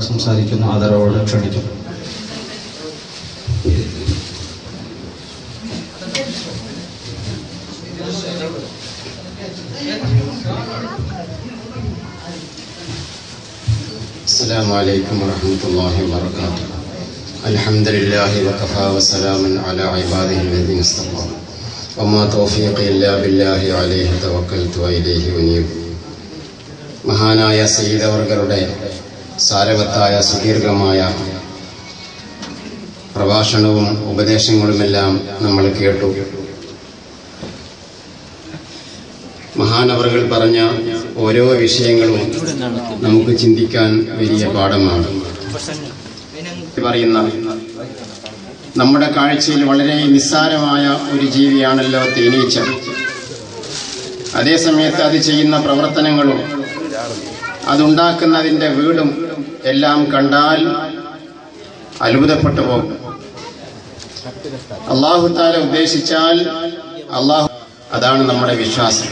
വാക്ക് സംസാരിക്കുന്നു ആദരവോടെ ക്ഷണിക്കുന്നു السلام عليكم ورحمة الله وبركاته الحمد لله وكفى وسلام على عباده الذين اصطفى وما توفيقي إلا بالله عليه توكلت وإليه أنيب മഹാനായ സയ്യിദവർഗരുടെ സാരവത്തായ സുദീർഘമായ പ്രഭാഷണവും ഉപദേശങ്ങളുമെല്ലാം നമ്മൾ കേട്ടു. മഹാനവറുകൾ പറഞ്ഞ ഓരോ വിഷയങ്ങളും നമുക്ക് ചിന്തിക്കാൻ വലിയ പാഠമാണ്. പറയുന്ന നമ്മുടെ കാഴ്ചയിൽ വളരെ നിസ്സാരമായ ഒരു ജീവിയാണല്ലോ തേനീച്ച. അതേസമയത്ത് അത് ചെയ്യുന്ന പ്രവർത്തനങ്ങളും അതുണ്ടാക്കുന്നതിന്റെ വീടും എല്ലാം കണ്ടാൽ അത്ഭുതപ്പെട്ടു പോകും. അള്ളാഹു താല ഉദ്ദേശിച്ചാൽ അള്ളാഹു അതാണ് നമ്മുടെ വിശ്വാസം.